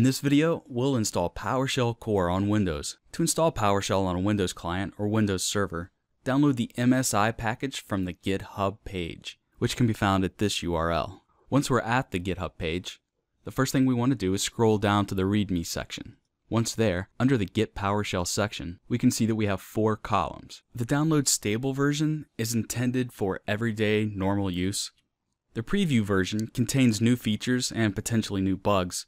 In this video, we'll install PowerShell Core on Windows. To install PowerShell on a Windows client or Windows server, download the MSI package from the GitHub page, which can be found at this URL. Once we're at the GitHub page, the first thing we want to do is scroll down to the README section. Once there, under the Get PowerShell section, we can see that we have four columns. The download stable version is intended for everyday normal use. The preview version contains new features and potentially new bugs,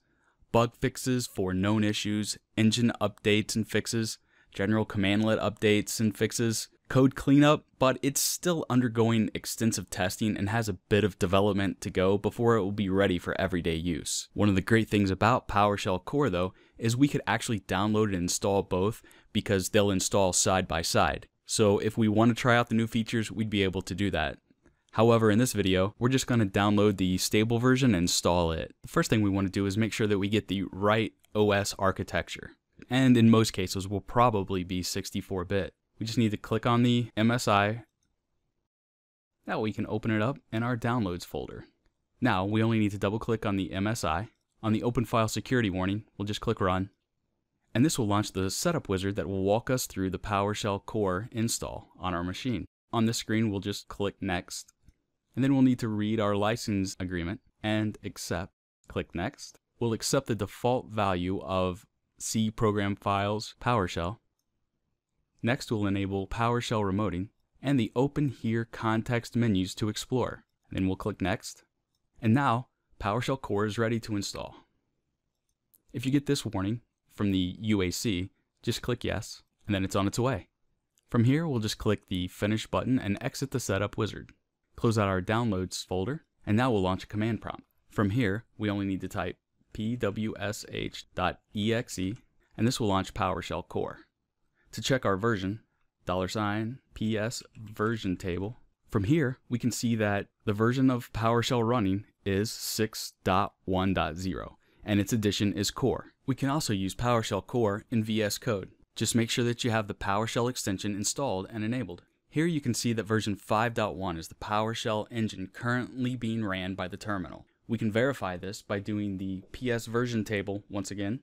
bug fixes for known issues, engine updates and fixes, general commandlet updates and fixes, code cleanup, but it's still undergoing extensive testing and has a bit of development to go before it will be ready for everyday use. One of the great things about PowerShell Core though is we could actually download and install both because they'll install side by side. So if we want to try out the new features, we'd be able to do that. However, in this video, we're just going to download the stable version and install it. The first thing we want to do is make sure that we get the right OS architecture. And in most cases will probably be 64-bit. We just need to click on the MSI. Now we can open it up in our downloads folder. Now we only need to double click on the MSI. On the open file security warning, we'll just click run. And this will launch the setup wizard that will walk us through the PowerShell core install on our machine. On this screen, we'll just click next and then we'll need to read our license agreement and accept. Click Next. We'll accept the default value of C program files PowerShell. Next, we'll enable PowerShell remoting and the Open Here context menus to explore. Then we'll click Next. And now, PowerShell Core is ready to install. If you get this warning from the UAC, just click Yes, and then it's on its way. From here, we'll just click the Finish button and exit the Setup wizard. Close out our Downloads folder, and now we'll launch a command prompt. From here, we only need to type pwsh.exe, and this will launch PowerShell Core. To check our version, dollar $sign ps version table. From here, we can see that the version of PowerShell running is 6.1.0, and its edition is Core. We can also use PowerShell Core in VS Code. Just make sure that you have the PowerShell extension installed and enabled. Here you can see that version 5.1 is the PowerShell engine currently being ran by the terminal. We can verify this by doing the PS version table once again.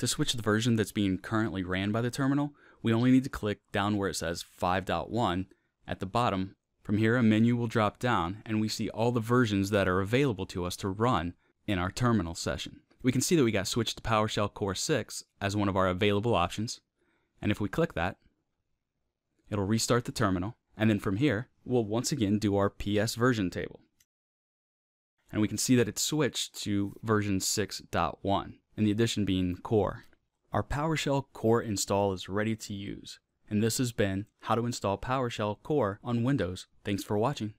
To switch the version that's being currently ran by the terminal, we only need to click down where it says 5.1 at the bottom. From here, a menu will drop down and we see all the versions that are available to us to run in our terminal session. We can see that we got switched to PowerShell Core 6 as one of our available options. And if we click that, It'll restart the terminal, and then from here, we'll once again do our PS version table. And we can see that it's switched to version 6.1, and the addition being Core. Our PowerShell Core install is ready to use, and this has been how to install PowerShell Core on Windows. Thanks for watching.